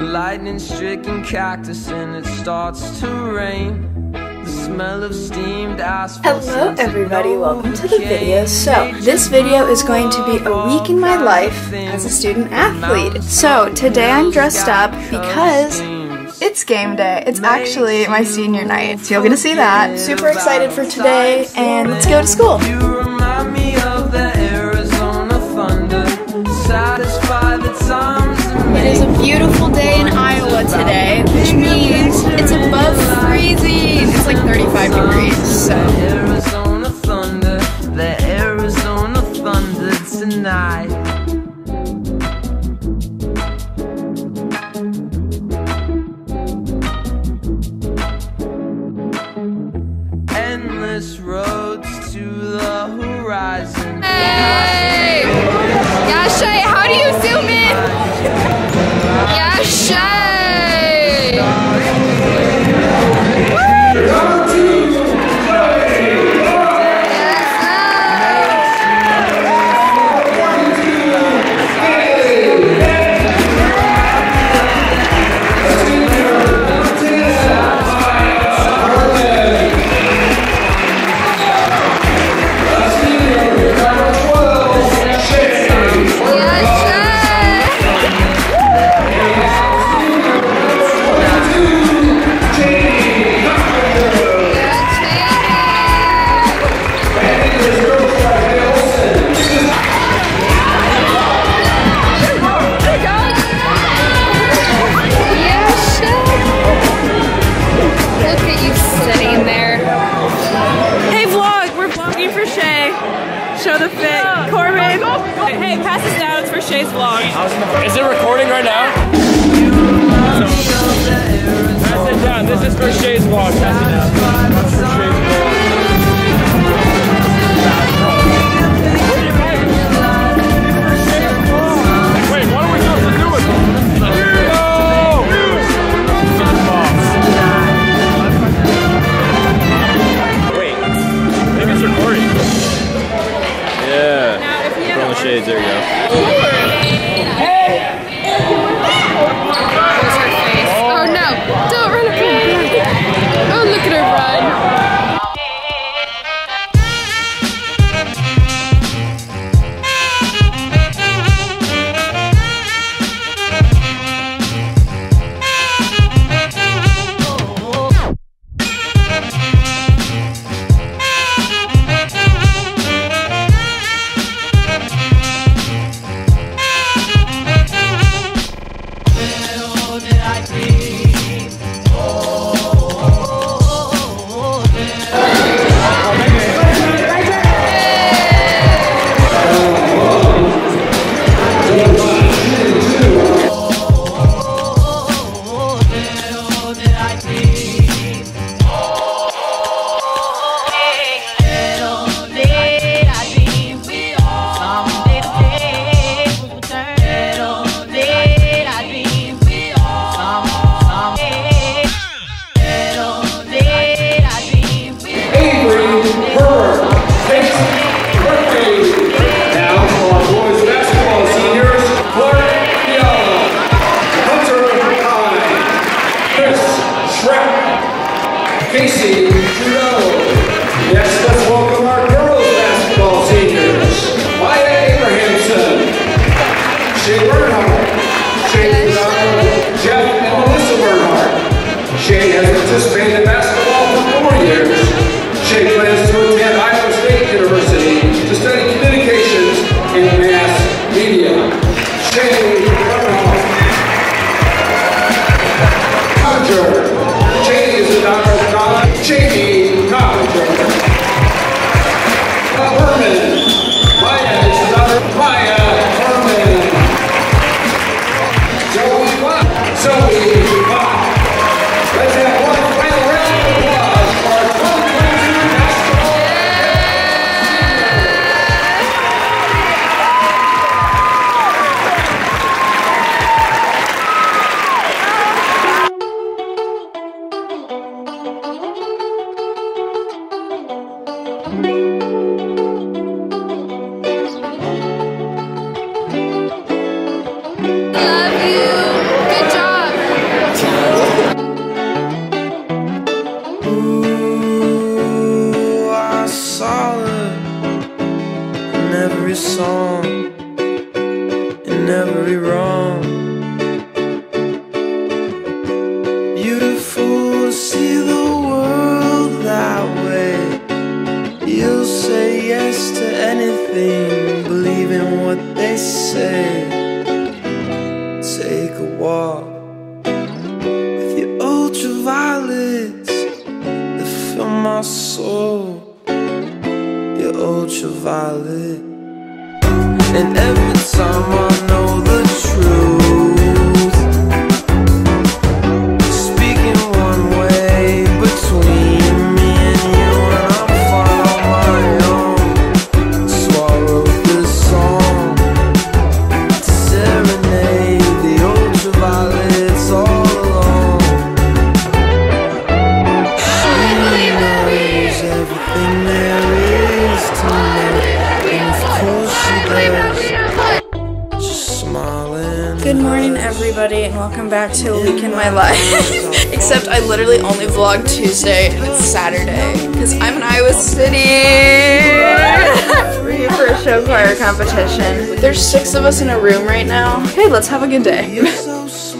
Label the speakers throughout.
Speaker 1: lightning stricken cactus and it starts to rain. The smell of steamed asphalt.
Speaker 2: Hello everybody, welcome to the video. So, this video is going to be a week in my life as a student athlete. So, today I'm dressed up because it's game day. It's actually my senior night, so you're gonna see that. Super excited for today, and let's go to school. Beautiful day in Iowa today, which means it's above freezing. It's like 35 degrees, so.
Speaker 1: Arizona thunder, the Arizona thunder tonight.
Speaker 3: Vlog.
Speaker 4: Is it recording right now? Pass it down. This is for Shae's vlog. Pass it down.
Speaker 1: Soul. Your ultraviolet. And every time I know the truth,
Speaker 2: Good morning, everybody, and welcome back to a week in my life. Except I literally only vlog Tuesday and it's Saturday because I'm in Iowa City. We're here for a show choir competition. There's six of us in a room right now. Okay, let's have a good day.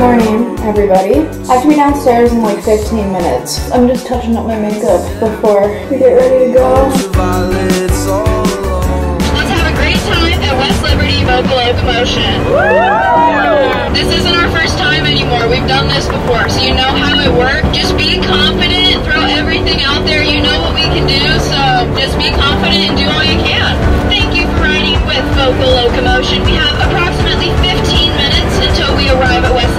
Speaker 2: morning,
Speaker 5: everybody. I have to be downstairs in like 15 minutes. I'm just touching up my makeup before we get ready to go.
Speaker 1: ultraviolets all alone.
Speaker 6: Let's have a great time at West Liberty Vocal Locomotion. This isn't our first time anymore. We've done this before, so you know how it works. Just be confident, throw everything out there. You know what we can do, so just be confident and do all you can. Thank you for riding with Vocal Locomotion. We have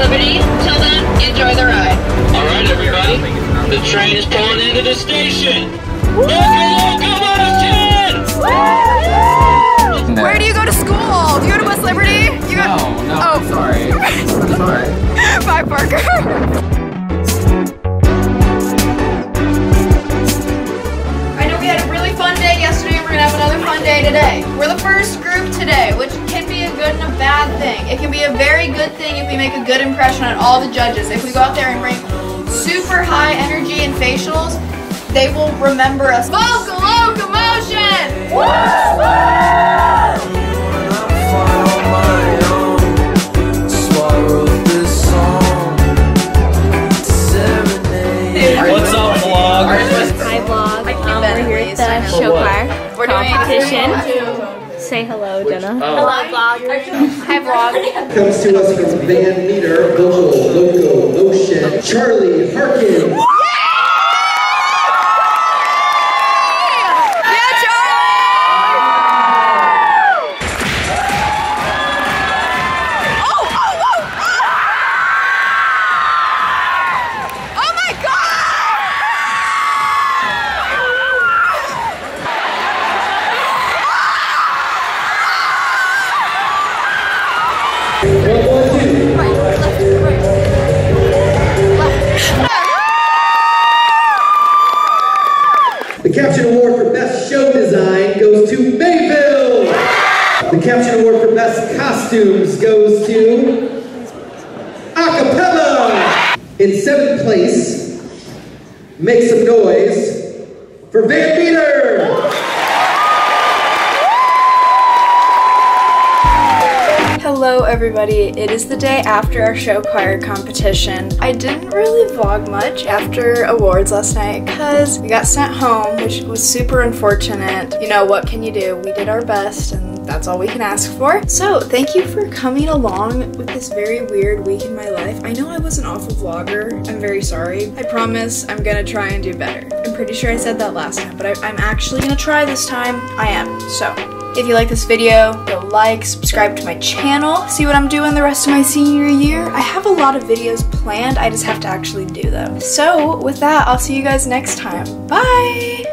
Speaker 6: arrive at West Liberty. Till then, enjoy the ride.
Speaker 7: All right, everybody. The train is pulling into the station.
Speaker 8: Thing. It can be a very good thing if we make a good impression on all the judges. If we go out there and bring super high energy and facials, they will remember us. Vocal locomotion!
Speaker 7: What's up, vlog?
Speaker 9: Hi vlog. Um, we're here at the show choir
Speaker 8: We're doing
Speaker 9: competition. Say hello, Jenna. Uh, hello vlog. Hi vlog.
Speaker 10: comes to us from Van Meter, Vocal, Loco, Motion, Charlie Harkin. The Caption Award for Best Show Design goes to Mayville. The Caption Award for Best Costumes goes to Acapella. In seventh place, make some noise for Van Meter.
Speaker 2: Hello, everybody. It is the day after our show choir competition. I didn't really vlog much after awards last night because we got sent home, which was super unfortunate. You know, what can you do? We did our best, and that's all we can ask for. So, thank you for coming along with this very weird week in my life. I know I was an awful vlogger. I'm very sorry. I promise I'm gonna try and do better. I'm pretty sure I said that last time, but I, I'm actually gonna try this time. I am. So, if you like this video, go like, subscribe to my channel, see what I'm doing the rest of my senior year. I have a lot of videos planned, I just have to actually do them. So with that, I'll see you guys next time. Bye!